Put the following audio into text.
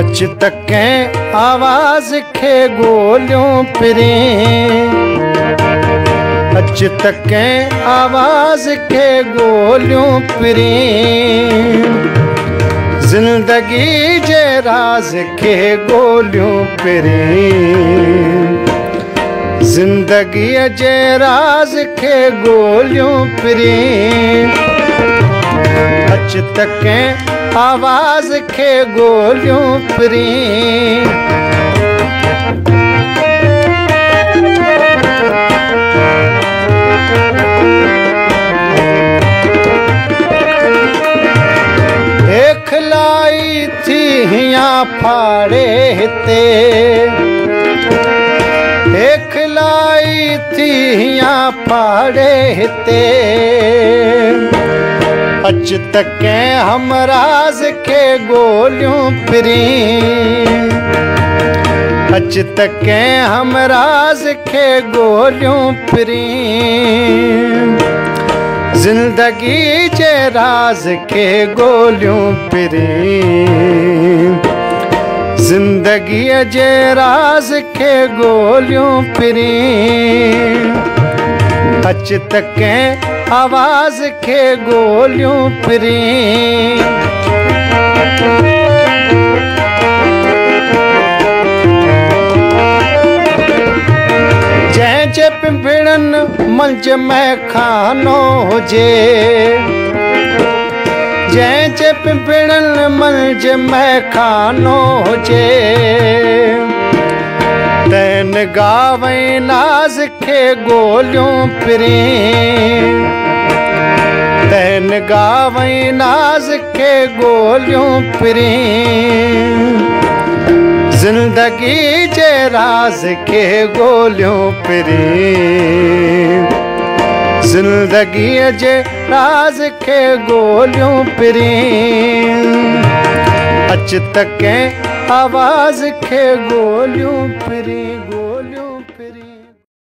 अच तकें आवाज़ खे ॻोल्हियूं पिरी। अच तकें आवाज़ खे ॻोल्हियूं पिरी। ज़िंदगी जे राज़ खे ॻोल्हियूं पिरी। ज़िंदगीअ जे राज़ खे ॻोल्हियूं पिरी। अच तकें آواز کي ڳولهيون پري. هيکلائي ٿي هيان ڦاڙي هتي. هيکلائي ٿي هيان ڦاڙي هتي اچ تڪين همراز کي ڳولهيون ڦري. اچ تڪين همراز کي ڳولهيون ڦري. زندگي جي راز کي ڳولهيون ڦري. زندگيءَ جي راز کي ڳولهيون ڦري. اچ تڪين आवाज़ के गोलियों फिरें जंहिंजे पिंपड़नि मंझि में खानो हुजे जंहिंजे पिंपड़नि मंझि में खानो हुजे تين گاوئي ناز کي ڳولهيون ڦري تين گاوئي ناز کي ڳولهيون ڦري زندگي جي راز کي ڳولهيون ڦري زندگيءَ جي راز کي ڳولهيون ڦري اچ تڪين आवाज़ खे ॻोल्हियूं फिरी ॻोल्हियूं फिरी